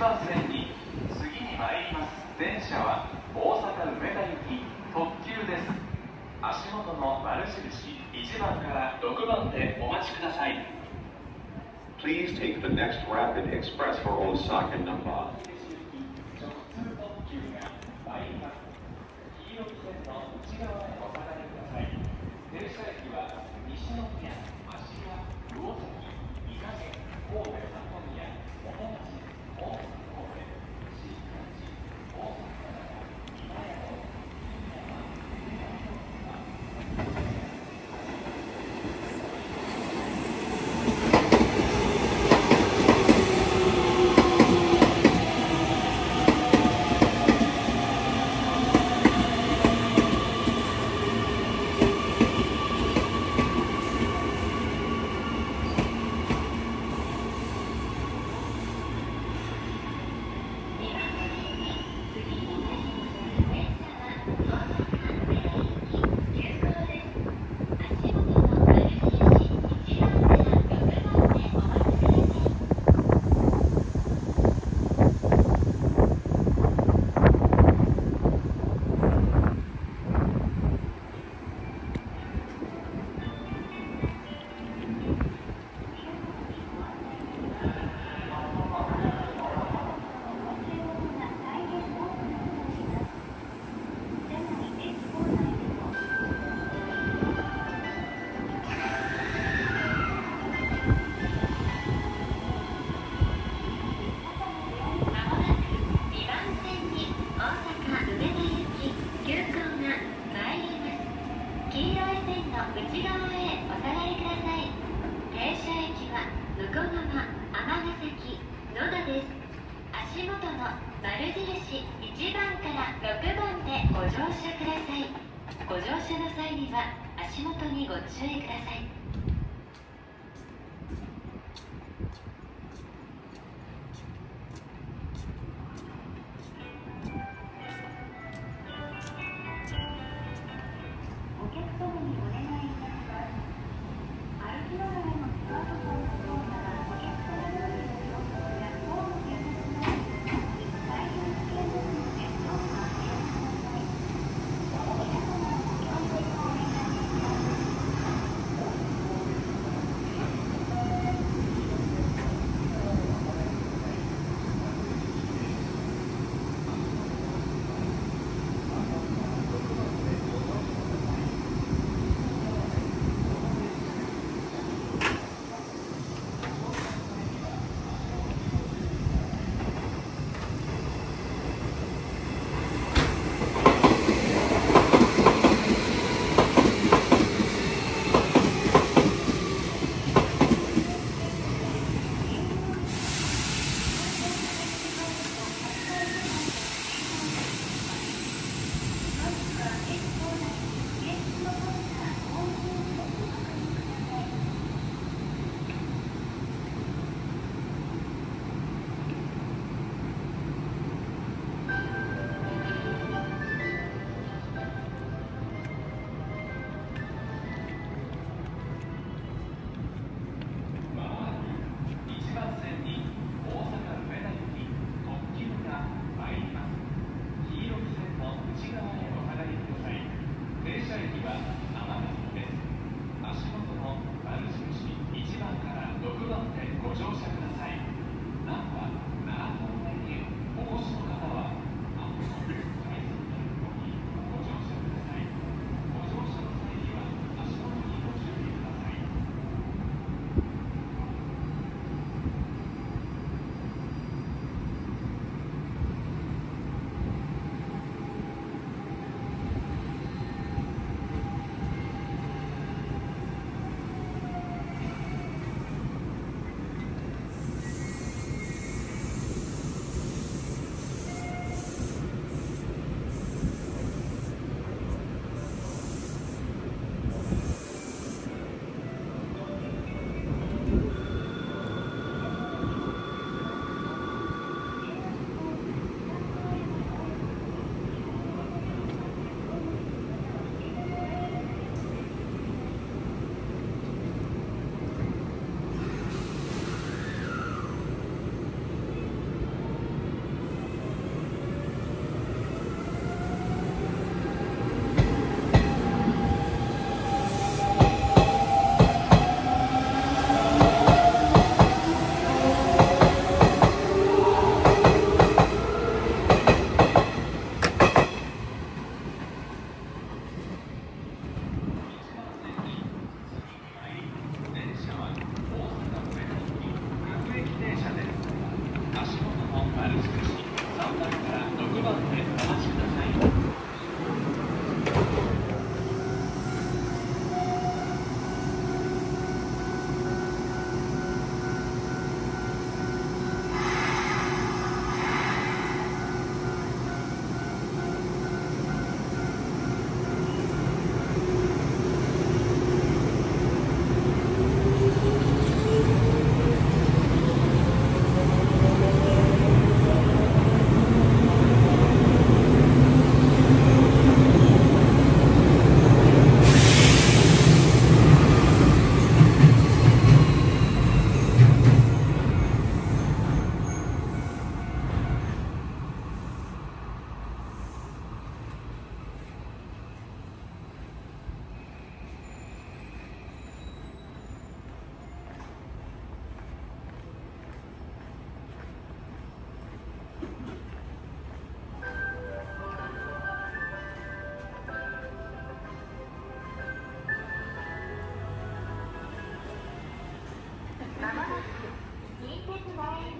バ線に次に参ります電車は大阪梅田行き特急です足元の丸印1番から6番でお待ちください Please take the next rapid express for Osaka number 乗車ください。ご乗車の際には足元にご注意ください。back. Bye.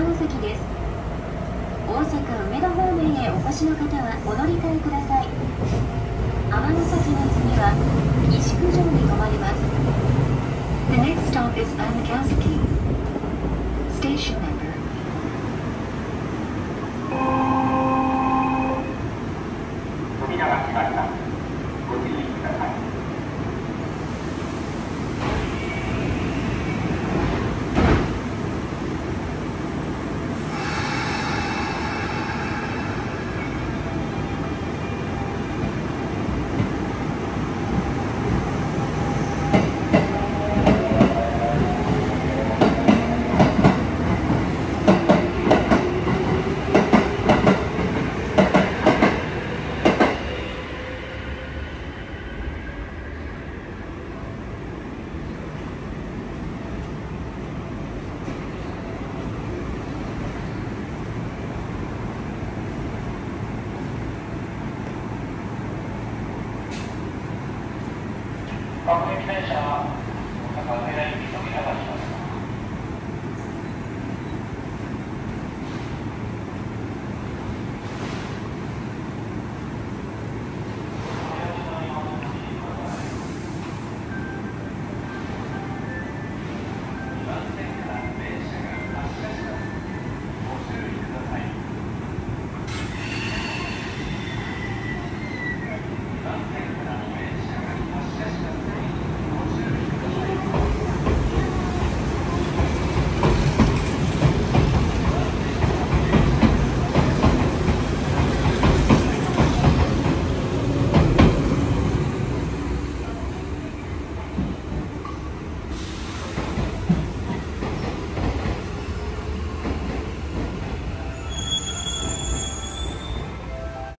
次は尼崎です。大阪梅田方面へお越しの方はお乗り換えください。尼崎の次は西九条に停まります。The next stop is Amagasaki Station number. 扉が閉まりますご注意ください。各駅電車は、高上ライン、富高市